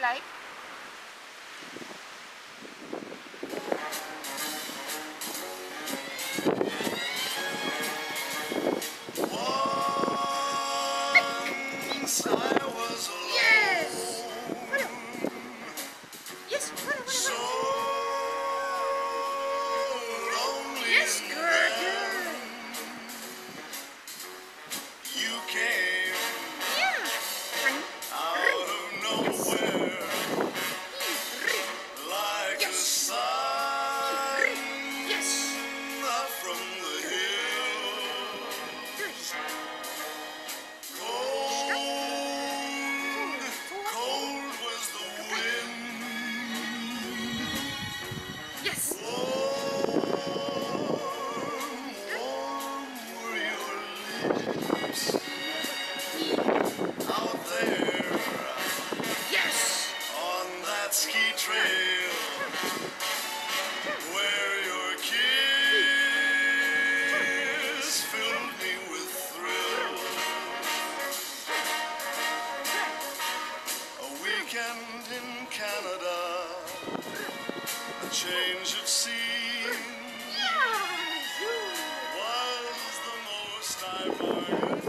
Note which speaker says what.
Speaker 1: like
Speaker 2: trail where your kiss filled me with thrill. A weekend in Canada, a change of scene was the most I've bargained.